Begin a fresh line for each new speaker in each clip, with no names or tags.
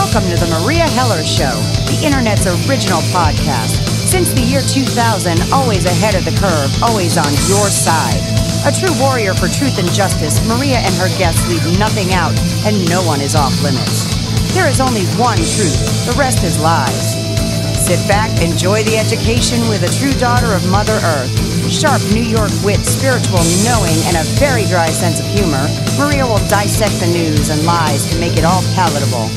Welcome to the Meria Heller Show, the internet's original podcast. Since the year 2000, always ahead of the curve, always on your side. A true warrior for truth and justice, Meria and her guests leave nothing out, and no one is off limits. There is only one truth, the rest is lies. Sit back, enjoy the education with a true daughter of Mother Earth. Sharp New York wit, spiritual knowing, and a very dry sense of humor, Meria will dissect the news and lies to make it all palatable.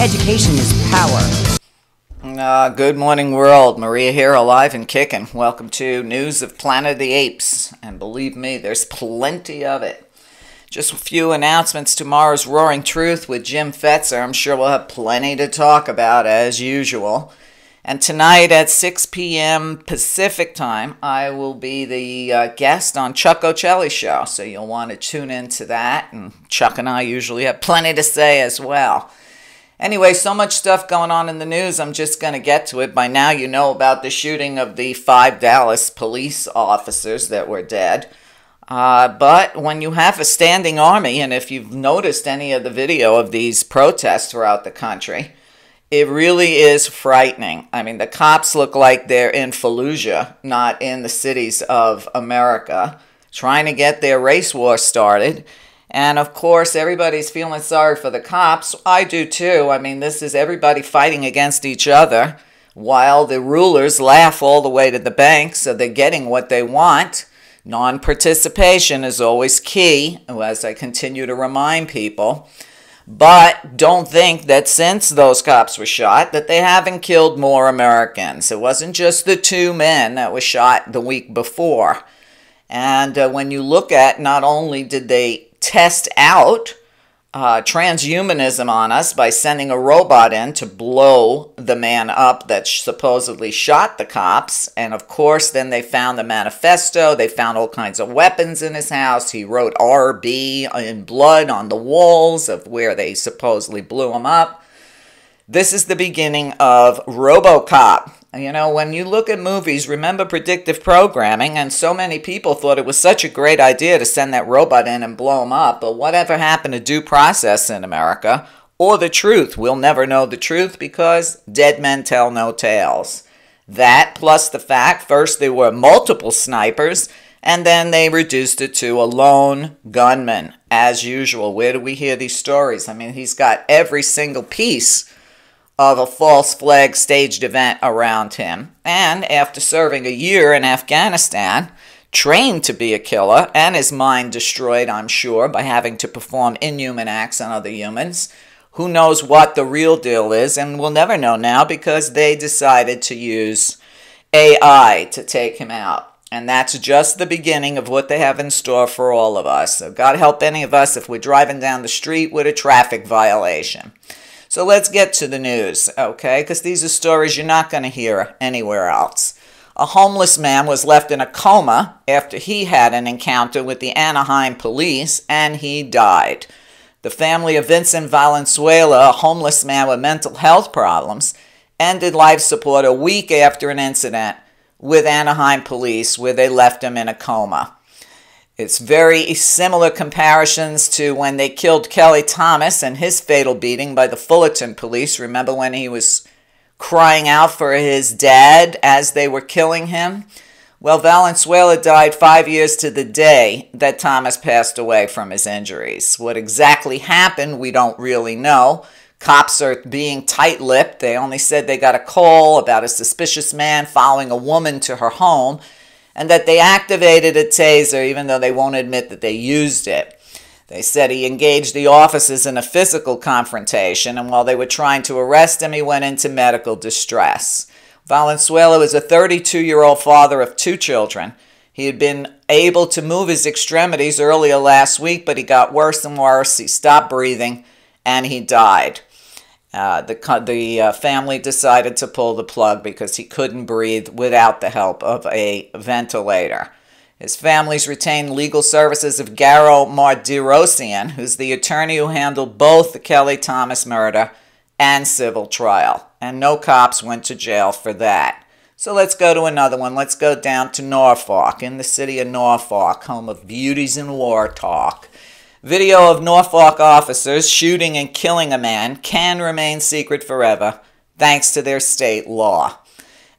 Education is power.
Uh, good morning, world. Meria here, alive and kicking. Welcome to News of Planet of the Apes. And believe me, there's plenty of it. Just a few announcements. Tomorrow's Roaring Truth with Jim Fetzer. I'm sure we'll have plenty to talk about, as usual. And tonight at 6 p.m. Pacific time, I will be the uh, guest on Chuck Ochelli's show. So you'll want to tune into that. And Chuck and I usually have plenty to say as well. Anyway, so much stuff going on in the news, I'm just going to get to it. By now, you know about the shooting of the five Dallas police officers that were dead. Uh, but when you have a standing army, and if you've noticed any of the video of these protests throughout the country, it really is frightening. I mean, the cops look like they're in Fallujah, not in the cities of America, trying to get their race war started. And of course, everybody's feeling sorry for the cops. I do too. I mean, this is everybody fighting against each other while the rulers laugh all the way to the bank, so they're getting what they want. Non participation is always key, as I continue to remind people. But don't think that since those cops were shot that they haven't killed more Americans. It wasn't just the two men that were shot the week before. And uh, when you look at not only did they test out uh, transhumanism on us by sending a robot in to blow the man up that supposedly shot the cops. And of course, then they found the manifesto. They found all kinds of weapons in his house. He wrote RB in blood on the walls of where they supposedly blew him up. This is the beginning of Robocop. You know, when you look at movies, remember predictive programming, and so many people thought it was such a great idea to send that robot in and blow him up. But whatever happened to due process in America, or the truth? We'll never know the truth because dead men tell no tales. That plus the fact first there were multiple snipers, and then they reduced it to a lone gunman, as usual. Where do we hear these stories? I mean, he's got every single piece of a false flag staged event around him, and after serving a year in Afghanistan, trained to be a killer, and his mind destroyed, I'm sure, by having to perform inhuman acts on other humans. Who knows what the real deal is, and we'll never know now because they decided to use AI to take him out. And that's just the beginning of what they have in store for all of us. So, God help any of us if we're driving down the street with a traffic violation. So let's get to the news, okay? Because these are stories you're not going to hear anywhere else. A homeless man was left in a coma after he had an encounter with the Anaheim police and he died. The family of Vincent Valenzuela, a homeless man with mental health problems, ended life support a week after an incident with Anaheim police where they left him in a coma. It's very similar comparisons to when they killed Kelly Thomas and his fatal beating by the Fullerton police. Remember when he was crying out for his dad as they were killing him? Well, Valenzuela died five years to the day that Thomas passed away from his injuries. What exactly happened, we don't really know. Cops are being tight lipped. They only said they got a call about a suspicious man following a woman to her home and that they activated a taser even though they won't admit that they used it. They said he engaged the officers in a physical confrontation, and while they were trying to arrest him, he went into medical distress. Valenzuela was a 32 year old father of two children. He had been able to move his extremities earlier last week, but he got worse and worse. He stopped breathing and he died. Uh, the the uh, family decided to pull the plug because he couldn't breathe without the help of a ventilator. His family's retained legal services of Garo Mardirossian, who's the attorney who handled both the Kelly Thomas murder and civil trial, and no cops went to jail for that. So let's go to another one. Let's go down to Norfolk, in the city of Norfolk, home of beauties and war talk. Video of Norfolk officers shooting and killing a man can remain secret forever, thanks to their state law.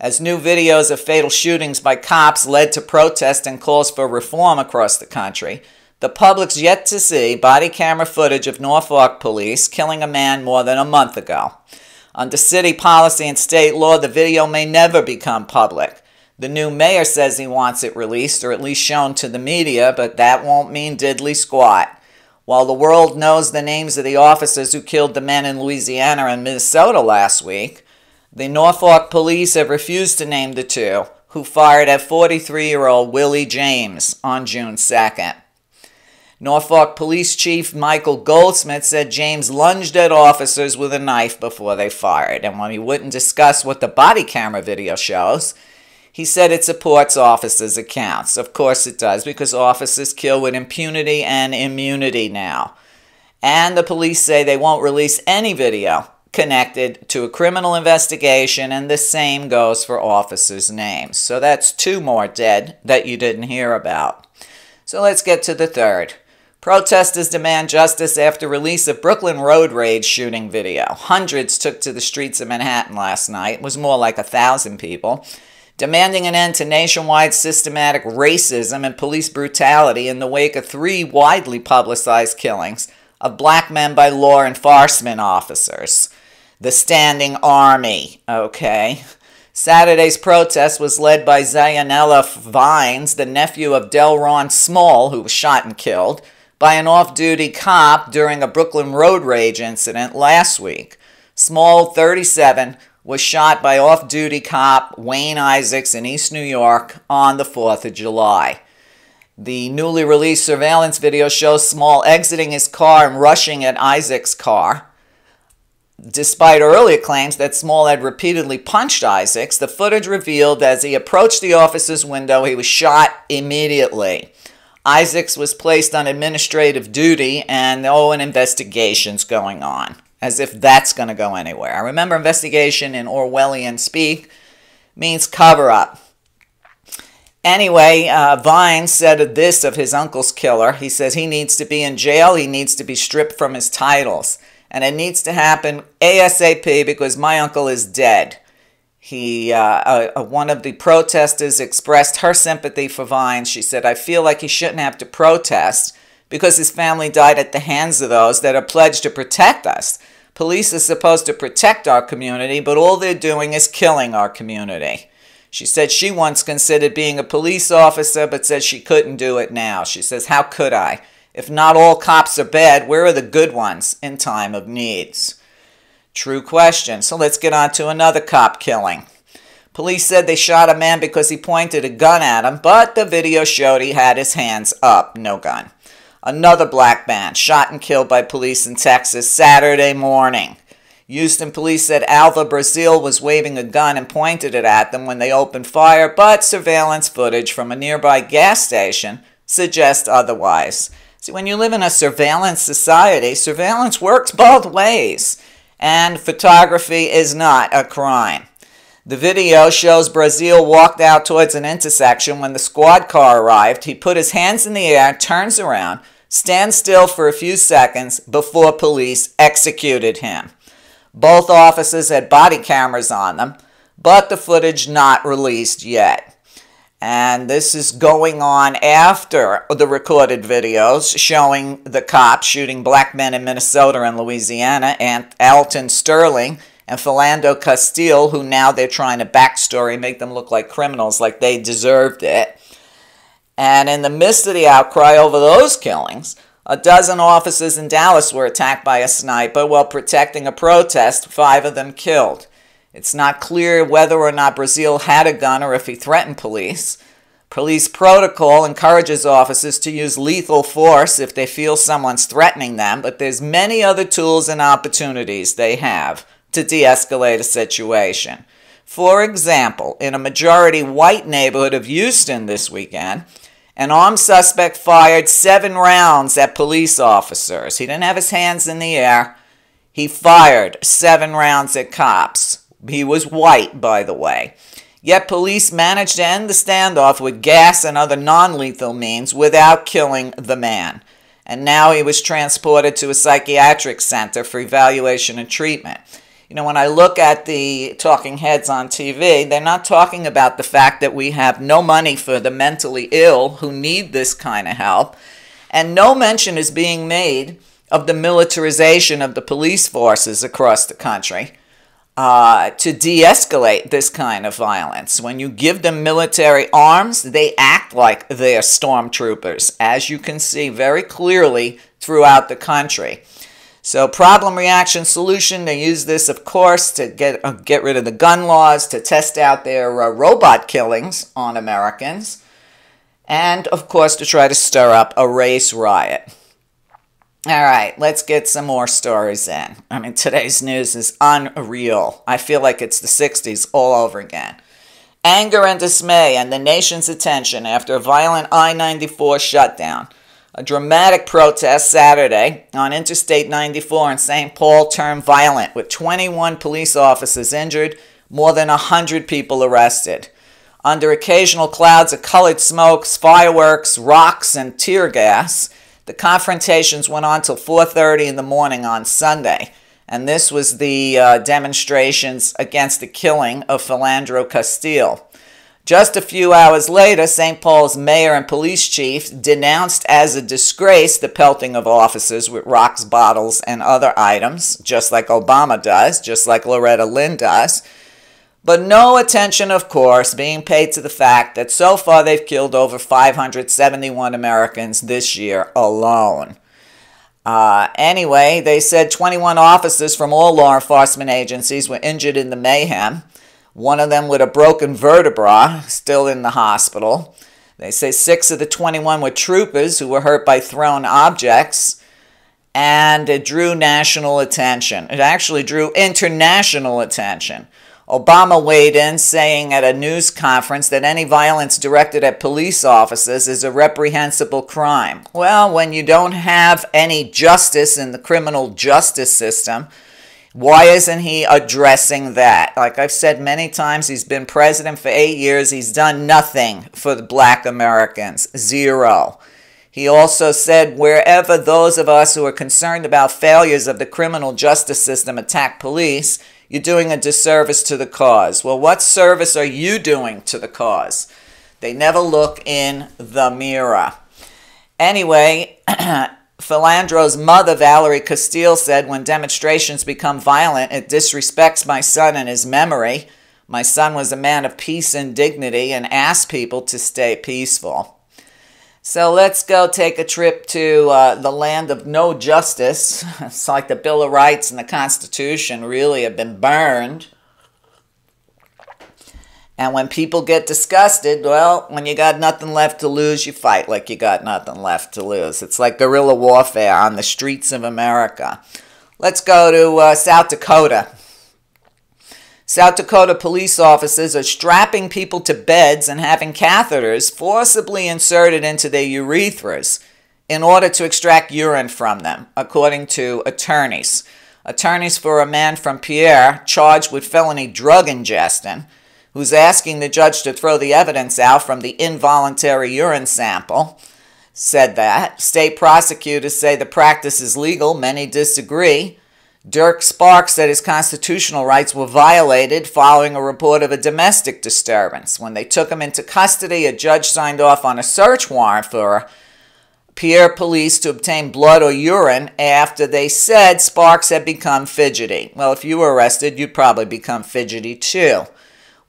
As new videos of fatal shootings by cops led to protests and calls for reform across the country, the public's yet to see body camera footage of Norfolk police killing a man more than a month ago. Under city policy and state law, the video may never become public. The new mayor says he wants it released or at least shown to the media, but that won't mean diddly squat. While the world knows the names of the officers who killed the men in Louisiana and Minnesota last week, the Norfolk police have refused to name the two who fired at 43 year old Willie James on June 2nd. Norfolk Police Chief Michael Goldsmith said James lunged at officers with a knife before they fired, and when he wouldn't discuss what the body camera video shows, he said it supports officers' accounts. Of course it does, because officers kill with impunity and immunity now. And the police say they won't release any video connected to a criminal investigation, and the same goes for officers' names. So that's two more dead that you didn't hear about. So let's get to the third. Protesters demand justice after release of Brooklyn road rage shooting video. Hundreds took to the streets of Manhattan last night. It was more like a thousand people demanding an end to nationwide systematic racism and police brutality in the wake of three widely publicized killings of black men by law enforcement officers. The Standing Army, okay? Saturday's protest was led by Zayanella Vines, the nephew of Delrawn Small, who was shot and killed by an off duty cop during a Brooklyn road rage incident last week. Small, 37, was shot by off duty cop Wayne Isaacs in East New York on the 4th of July. The newly released surveillance video shows Small exiting his car and rushing at Isaacs' car. Despite earlier claims that Small had repeatedly punched Isaacs, the footage revealed as he approached the officer's window, he was shot immediately. Isaacs was placed on administrative duty, and oh, an investigation's going on as if that's going to go anywhere. I remember investigation in Orwellian speak means cover up. Anyway, uh, Vine said this of his uncle's killer. He says he needs to be in jail, he needs to be stripped from his titles. And it needs to happen ASAP because my uncle is dead. He, uh, uh, one of the protesters expressed her sympathy for Vine. She said, I feel like he shouldn't have to protest because his family died at the hands of those that are pledged to protect us. Police are supposed to protect our community, but all they're doing is killing our community. She said she once considered being a police officer, but said she couldn't do it now. She says, How could I? If not all cops are bad, where are the good ones in time of needs? True question. So let's get on to another cop killing. Police said they shot a man because he pointed a gun at him, but the video showed he had his hands up, no gun. Another black man shot and killed by police in Texas Saturday morning. Houston police said Alva Braziel was waving a gun and pointed it at them when they opened fire, but surveillance footage from a nearby gas station suggests otherwise. See, when you live in a surveillance society, surveillance works both ways, and photography is not a crime. The video shows Braziel walked out towards an intersection when the squad car arrived. He put his hands in the air, turns around, stands still for a few seconds before police executed him. Both officers had body cameras on them, but the footage not released yet. And this is going on after the recorded videos showing the cops shooting black men in Minnesota and Louisiana, and Alton Sterling and Philando Castile, who now they're trying to backstory, make them look like criminals, like they deserved it. And in the midst of the outcry over those killings, a dozen officers in Dallas were attacked by a sniper while protecting a protest, five of them killed. It's not clear whether or not Braziel had a gun or if he threatened police. Police protocol encourages officers to use lethal force if they feel someone's threatening them, but there's many other tools and opportunities they have to de escalate a situation. For example, in a majority white neighborhood of Houston this weekend, an armed suspect fired seven rounds at police officers. He didn't have his hands in the air. He fired seven rounds at cops. He was white, by the way. Yet police managed to end the standoff with gas and other non lethal means without killing the man. and now he was transported to a psychiatric center for evaluation and treatment. You know, when I look at the talking heads on TV, they're not talking about the fact that we have no money for the mentally ill who need this kind of help, and no mention is being made of the militarization of the police forces across the country. Uh, to de escalate this kind of violence. When you give them military arms, they act like they're stormtroopers, as you can see very clearly throughout the country. So, problem, reaction, solution. They use this, of course, to get uh, get rid of the gun laws, to test out their uh, robot killings on Americans, and of course, to try to stir up a race riot. All right, let's get some more stories in. I mean, today's news is unreal. I feel like it's the 60s all over again. Anger and dismay and the nation's attention after a violent I 94 shutdown. A dramatic protest Saturday on Interstate 94 in St. Paul turned violent, with 21 police officers injured, more than 100 people arrested. Under occasional clouds of colored smokes, fireworks, rocks, and tear gas, the confrontations went on till 4:30 in the morning on Sunday, and this was the uh, demonstrations against the killing of Philando Castile. Just a few hours later, St. Paul's mayor and police chief denounced as a disgrace the pelting of officers with rocks, bottles, and other items, just like Obama does, just like Loretta Lynn does. But no attention, of course, being paid to the fact that so far they've killed over 571 Americans this year alone. Uh, anyway, they said 21 officers from all law enforcement agencies were injured in the mayhem. One of them with a broken vertebra, still in the hospital. They say six of the 21 were troopers who were hurt by thrown objects. And it drew national attention. It actually drew international attention. Obama weighed in, saying at a news conference that any violence directed at police officers is a reprehensible crime. Well, when you don't have any justice in the criminal justice system, why isn't he addressing that? Like I've said many times, he's been president for eight years. He's done nothing for the black Americans. Zero. He also said, wherever those of us who are concerned about failures of the criminal justice system attack police, you're doing a disservice to the cause. Well, what service are you doing to the cause? They never look in the mirror. Anyway, Philandro's mother, Valerie Castile, said when demonstrations become violent, it disrespects my son and his memory. My son was a man of peace and dignity and asked people to stay peaceful. So let's go take a trip to uh, the land of no justice. It's like the Bill of Rights and the Constitution really have been burned. And when people get disgusted, well, when you got nothing left to lose, you fight like you got nothing left to lose. It's like guerrilla warfare on the streets of America. Let's go to uh, South Dakota. South Dakota police officers are strapping people to beds and having catheters forcibly inserted into their urethras in order to extract urine from them, according to attorneys. Attorneys for a man from Pierre charged with felony drug ingestion, who's asking the judge to throw the evidence out from the involuntary urine sample, said that. State prosecutors say the practice is legal, many disagree. Dirk Sparks said his constitutional rights were violated following a report of a domestic disturbance. When they took him into custody, a judge signed off on a search warrant for Pierre police to obtain blood or urine after they said Sparks had become fidgety. Well, if you were arrested, you'd probably become fidgety too.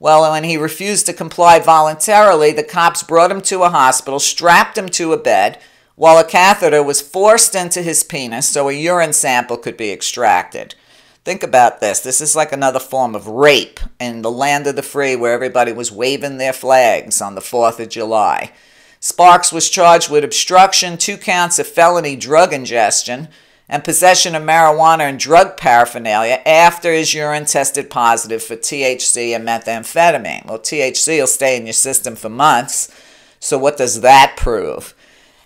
Well, when he refused to comply voluntarily, the cops brought him to a hospital, strapped him to a bed, while a catheter was forced into his penis so a urine sample could be extracted. Think about this. This is like another form of rape in the land of the free where everybody was waving their flags on the 4th of July. Sparks was charged with obstruction, two counts of felony drug ingestion, and possession of marijuana and drug paraphernalia after his urine tested positive for THC and methamphetamine. Well, THC will stay in your system for months, so what does that prove?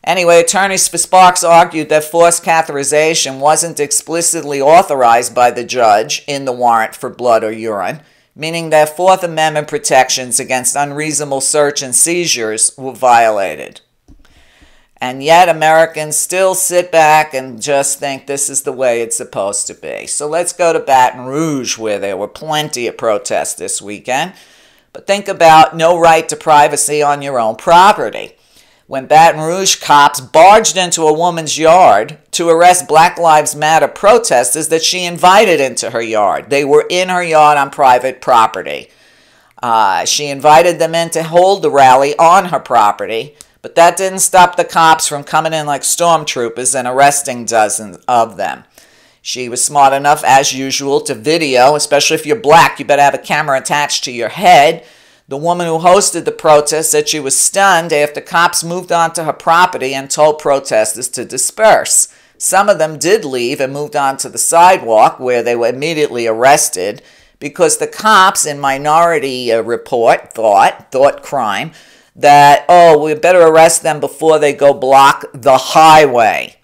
Anyway, attorneys for Sparks argued that forced catheterization wasn't explicitly authorized by the judge in the warrant for blood or urine, meaning that Fourth Amendment protections against unreasonable search and seizures were violated. And yet, Americans still sit back and just think this is the way it's supposed to be. So let's go to Baton Rouge, where there were plenty of protests this weekend. But think about no right to privacy on your own property. When Baton Rouge cops barged into a woman's yard to arrest Black Lives Matter protesters that she invited into her yard, they were in her yard on private property. Uh, she invited them in to hold the rally on her property. But that didn't stop the cops from coming in like stormtroopers and arresting dozens of them. She was smart enough, as usual, to video, especially if you're black, you better have a camera attached to your head. The woman who hosted the protest said she was stunned after cops moved onto her property and told protesters to disperse. Some of them did leave and moved on to the sidewalk where they were immediately arrested because the cops in minority uh, report thought, thought crime, that, oh, we better arrest them before they go block the highway.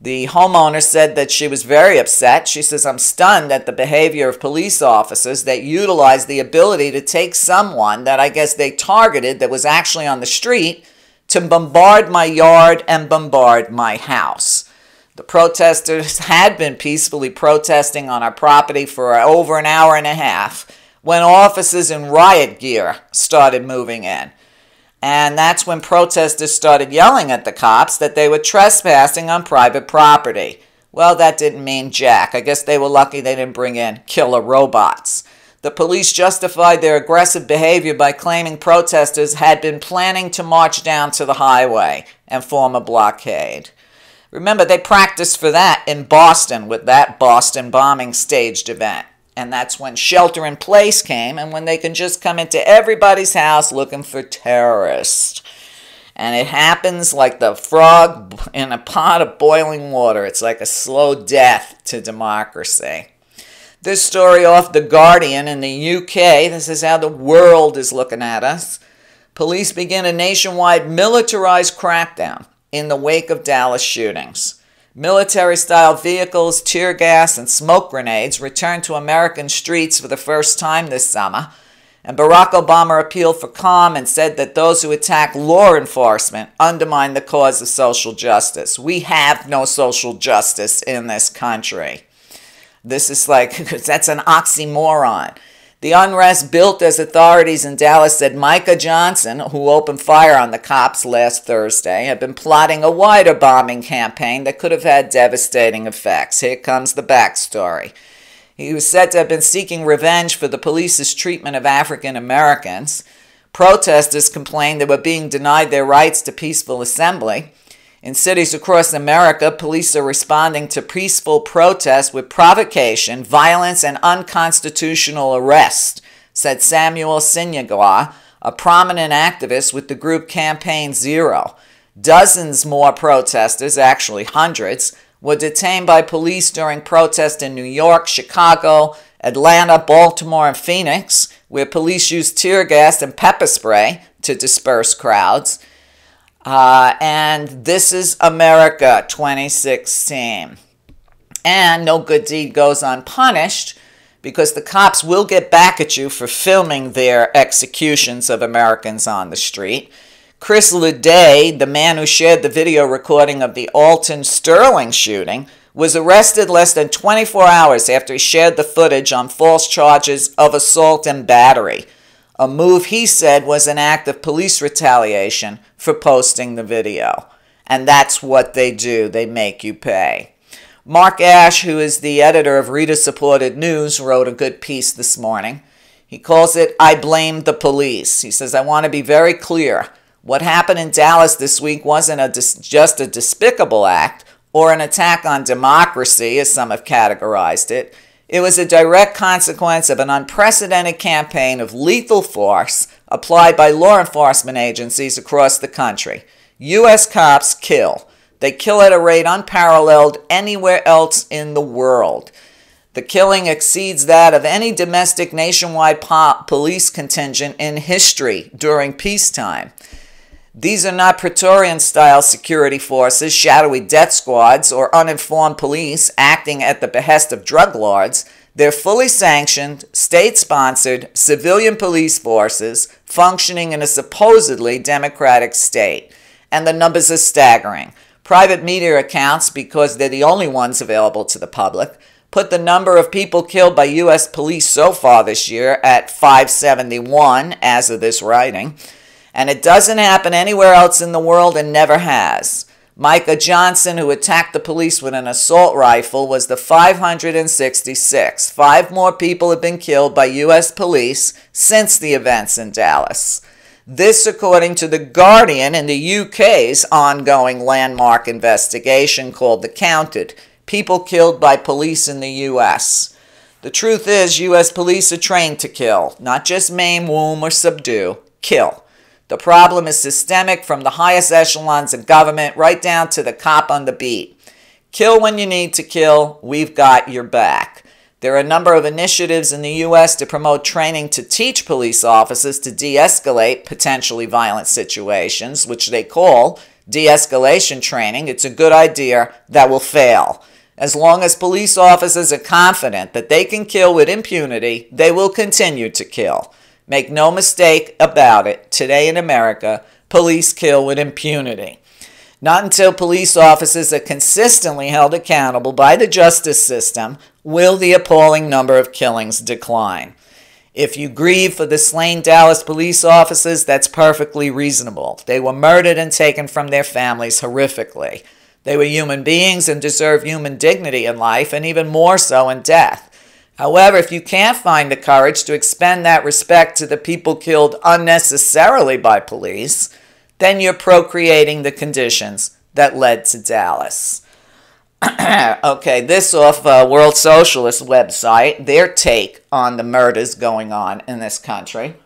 The homeowner said that she was very upset. She says, I'm stunned at the behavior of police officers that utilize the ability to take someone that I guess they targeted that was actually on the street to bombard my yard and bombard my house. The protesters had been peacefully protesting on our property for over an hour and a half when officers in riot gear started moving in. And that's when protesters started yelling at the cops that they were trespassing on private property. Well, that didn't mean jack. I guess they were lucky they didn't bring in killer robots. The police justified their aggressive behavior by claiming protesters had been planning to march down to the highway and form a blockade. Remember, they practiced for that in Boston with that Boston bombing staged event. And that's when shelter in place came and when they can just come into everybody's house looking for terrorists. And it happens like the frog in a pot of boiling water. It's like a slow death to democracy. This story off The Guardian in the UK, this is how the world is looking at us. Police begin a nationwide militarized crackdown in the wake of Dallas shootings. Military style vehicles, tear gas, and smoke grenades returned to American streets for the first time this summer. And Barack Obama appealed for calm and said that those who attack law enforcement undermine the cause of social justice. We have no social justice in this country. This is like, that's an oxymoron. The unrest built as authorities in Dallas said Micah Johnson, who opened fire on the cops last Thursday, had been plotting a wider bombing campaign that could have had devastating effects. Here comes the backstory. He was said to have been seeking revenge for the police's treatment of African Americans. Protesters complained they were being denied their rights to peaceful assembly. In cities across America, police are responding to peaceful protests with provocation, violence, and unconstitutional arrest, said Samuel Sinyangwe, a prominent activist with the group Campaign Zero. Dozens more protesters, actually hundreds, were detained by police during protests in New York, Chicago, Atlanta, Baltimore, and Phoenix, where police used tear gas and pepper spray to disperse crowds. Uh, and this is America 2016. And no good deed goes unpunished because the cops will get back at you for filming their executions of Americans on the street. Chris Leday, the man who shared the video recording of the Alton Sterling shooting, was arrested less than 24 hours after he shared the footage on false charges of assault and battery a move he said was an act of police retaliation for posting the video. And that's what they do, they make you pay. Marc Ash, who is the editor of Reader Supported News, wrote a good piece this morning. He calls it I Blame the Police. He says, I want to be very clear. What happened in Dallas this week wasn't a just a despicable act or an attack on democracy, as some have categorized it. It was a direct consequence of an unprecedented campaign of lethal force applied by law enforcement agencies across the country. U.S. cops kill. They kill at a rate unparalleled anywhere else in the world. The killing exceeds that of any domestic nationwide po- police contingent in history during peacetime. These are not Praetorian style security forces, shadowy death squads, or uninformed police acting at the behest of drug lords. They're fully sanctioned, state sponsored civilian police forces functioning in a supposedly democratic state. and the numbers are staggering. Private media accounts, because they're the only ones available to the public, put the number of people killed by U.S. police so far this year at 571 as of this writing. And it doesn't happen anywhere else in the world and never has. Micah Johnson, who attacked the police with an assault rifle, was the 566. Five more people have been killed by U.S. police since the events in Dallas. This, according to The Guardian in the UK's ongoing landmark investigation called The Counted People Killed by Police in the U.S. The truth is, U.S. police are trained to kill, not just maim, wound, or subdue, kill. The problem is systemic from the highest echelons of government right down to the cop on the beat. Kill when you need to kill, we've got your back. There are a number of initiatives in the U.S. to promote training to teach police officers to de escalate potentially violent situations, which they call de escalation training. It's a good idea that will fail. As long as police officers are confident that they can kill with impunity, they will continue to kill. Make no mistake about it, today in America, police kill with impunity. Not until police officers are consistently held accountable by the justice system will the appalling number of killings decline. If you grieve for the slain Dallas police officers, that's perfectly reasonable. They were murdered and taken from their families horrifically. They were human beings and deserve human dignity in life, and even more so in death. However, if you can't find the courage to expend that respect to the people killed unnecessarily by police, then you're procreating the conditions that led to Dallas. okay, this off uh, World Socialist website, their take on the murders going on in this country.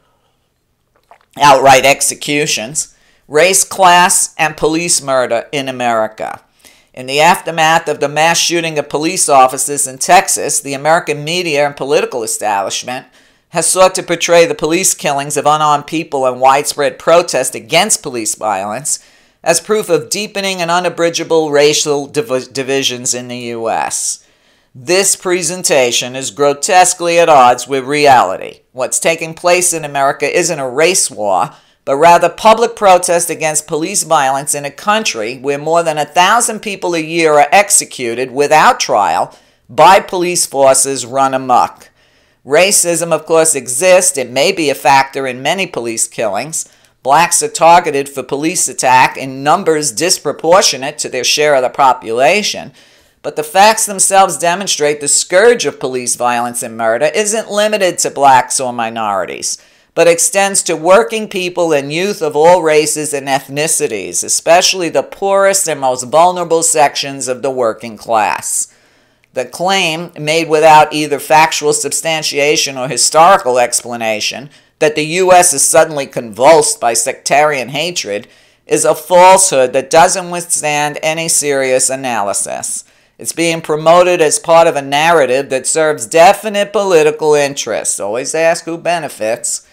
Outright executions, race, class, and police murder in America. In the aftermath of the mass shooting of police officers in Texas, the American media and political establishment has sought to portray the police killings of unarmed people and widespread protest against police violence as proof of deepening and unabridgeable racial div- divisions in the U.S. This presentation is grotesquely at odds with reality. What's taking place in America isn't a race war but rather public protest against police violence in a country where more than a thousand people a year are executed without trial by police forces run amok. Racism, of course, exists. It may be a factor in many police killings. Blacks are targeted for police attack in numbers disproportionate to their share of the population. But the facts themselves demonstrate the scourge of police violence and murder isn't limited to blacks or minorities but extends to working people and youth of all races and ethnicities, especially the poorest and most vulnerable sections of the working class. The claim, made without either factual substantiation or historical explanation, that the U.S. is suddenly convulsed by sectarian hatred is a falsehood that doesn't withstand any serious analysis. It's being promoted as part of a narrative that serves definite political interests. Always ask who benefits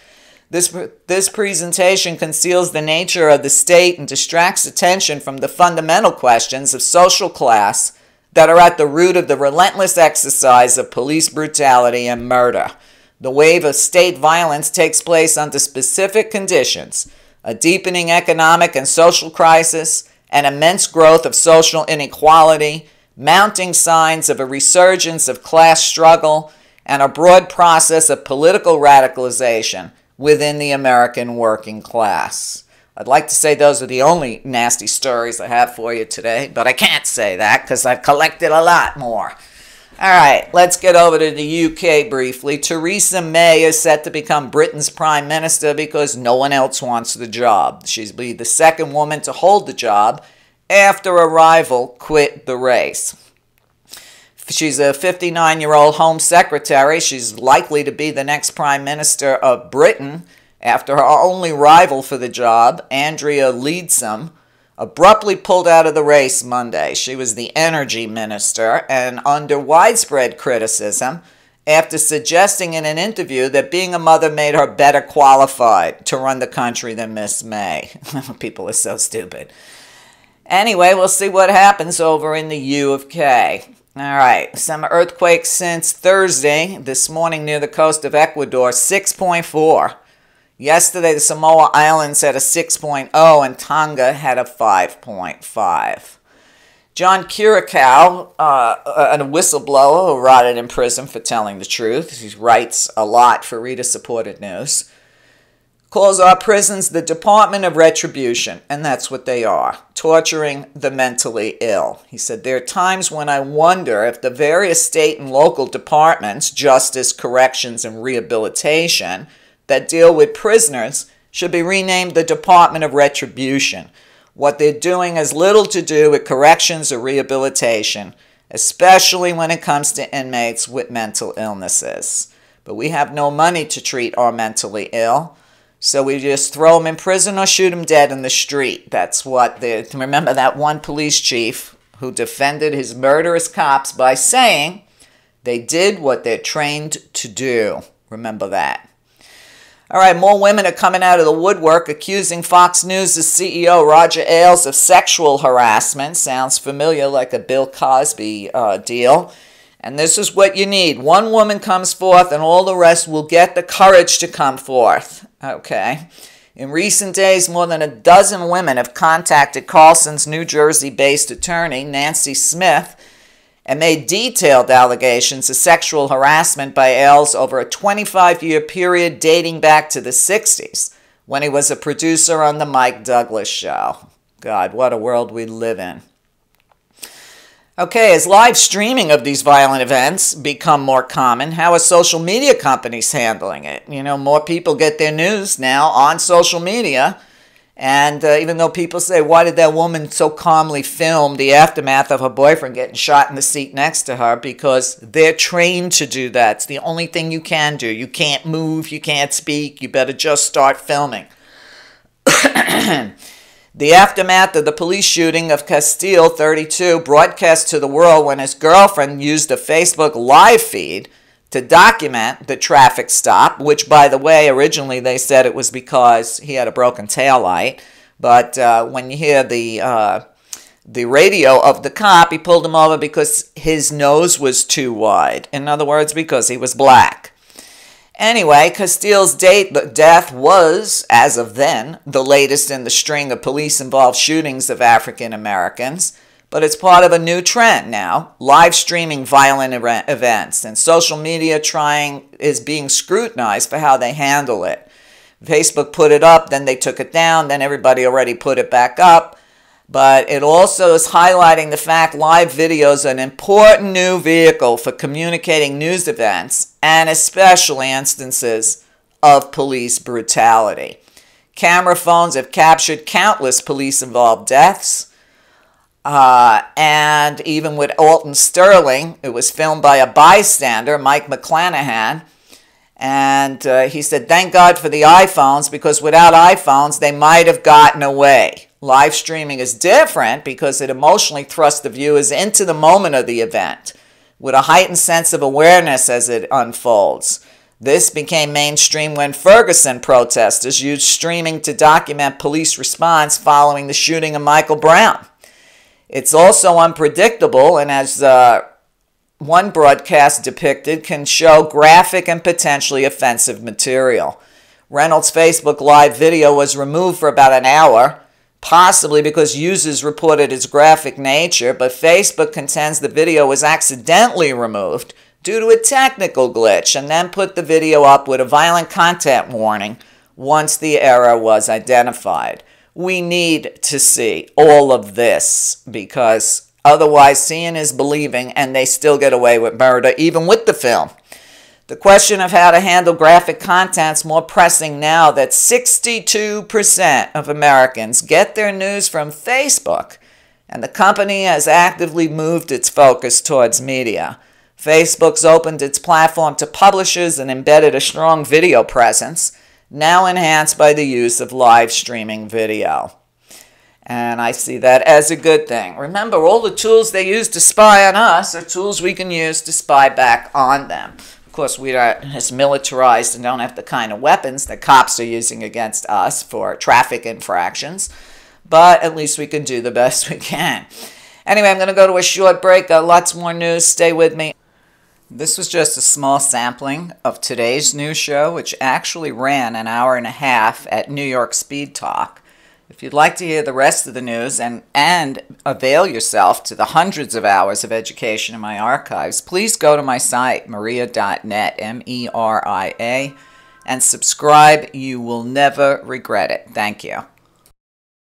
this, this presentation conceals the nature of the state and distracts attention from the fundamental questions of social class that are at the root of the relentless exercise of police brutality and murder. The wave of state violence takes place under specific conditions a deepening economic and social crisis, an immense growth of social inequality, mounting signs of a resurgence of class struggle, and a broad process of political radicalization within the American working class. I'd like to say those are the only nasty stories I have for you today, but I can't say that because I've collected a lot more. All right, let's get over to the UK briefly. Theresa May is set to become Britain's Prime Minister because no one else wants the job. She's be the second woman to hold the job after a rival quit the race. She's a 59 year old Home Secretary. She's likely to be the next Prime Minister of Britain after her only rival for the job, Andrea Leadsom, abruptly pulled out of the race Monday. She was the Energy Minister and under widespread criticism after suggesting in an interview that being a mother made her better qualified to run the country than Miss May. People are so stupid. Anyway, we'll see what happens over in the U of K. All right, some earthquakes since Thursday this morning near the coast of Ecuador, 6.4. Yesterday, the Samoa Islands had a 6.0 and Tonga had a 5.5. John Kiriakou, uh, a whistleblower who rotted in prison for telling the truth, he writes a lot for reader supported news, calls our prisons the Department of Retribution, and that's what they are torturing the mentally ill. He said, There are times when I wonder if the various state and local departments, justice, corrections, and rehabilitation, that deal with prisoners should be renamed the Department of Retribution what they're doing has little to do with corrections or rehabilitation, especially when it comes to inmates with mental illnesses. But we have no money to treat our mentally ill, so we just throw them in prison or shoot them dead in the street. That's what the remember that one police chief who defended his murderous cops by saying they did what they're trained to do. Remember that. All right, more women are coming out of the woodwork accusing Fox News' CEO Roger Ailes of sexual harassment. Sounds familiar, like a Bill Cosby uh, deal. And this is what you need one woman comes forth, and all the rest will get the courage to come forth. Okay. In recent days, more than a dozen women have contacted Carlson's New Jersey based attorney, Nancy Smith, and made detailed allegations of sexual harassment by Ailes over a 25 year period dating back to the 60s when he was a producer on The Mike Douglas Show. God, what a world we live in. Okay, as live streaming of these violent events become more common, how are social media companies handling it? You know, more people get their news now on social media and uh, even though people say, why did that woman so calmly film the aftermath of her boyfriend getting shot in the seat next to her? Because they're trained to do that. It's the only thing you can do. You can't move, you can't speak, you better just start filming. the aftermath of the police shooting of Castile, 32, broadcast to the world when his girlfriend used a Facebook live feed to document the traffic stop, which, by the way, originally they said it was because he had a broken tail light. But uh, when you hear the uh, the radio of the cop, he pulled him over because his nose was too wide. In other words, because he was black. Anyway, Castile's date, death was, as of then, the latest in the string of police involved shootings of African Americans but it's part of a new trend now. Live streaming violent events and social media trying is being scrutinized for how they handle it. Facebook put it up then they took it down then everybody already put it back up but it also is highlighting the fact live videos are an important new vehicle for communicating news events and especially instances of police brutality camera phones have captured countless police involved deaths uh, and even with Alton Sterling, it was filmed by a bystander, Mike McClanahan. And uh, he said, Thank God for the iPhones, because without iPhones, they might have gotten away. Live streaming is different because it emotionally thrusts the viewers into the moment of the event with a heightened sense of awareness as it unfolds. This became mainstream when Ferguson protesters used streaming to document police response following the shooting of Michael Brown. It's also unpredictable, and as uh, one broadcast depicted, can show graphic and potentially offensive material. Reynolds' Facebook Live video was removed for about an hour, possibly because users reported its graphic nature, but Facebook contends the video was accidentally removed due to a technical glitch and then put the video up with a violent content warning once the error was identified we need to see all of this because otherwise seeing is believing and they still get away with murder even with the film. The question of how to handle graphic content is more pressing now that 62% of Americans get their news from Facebook, and the company has actively moved its focus towards media. Facebook's opened its platform to publishers and embedded a strong video presence now enhanced by the use of live streaming video. And I see that as a good thing. Remember, all the tools they use to spy on us are tools we can use to spy back on them. Course, we are as militarized and don't have the kind of weapons that cops are using against us for traffic infractions, but at least we can do the best we can. Anyway, I'm going to go to a short break. Uh, lots more news. Stay with me. This was just a small sampling of today's news show, which actually ran an hour and a half at New York Speed Talk. If you'd like to hear the rest of the news and, and avail yourself to the hundreds of hours of education in my archives, please go to my site, meria.net, M E R I A, and subscribe. You will never regret it. Thank you.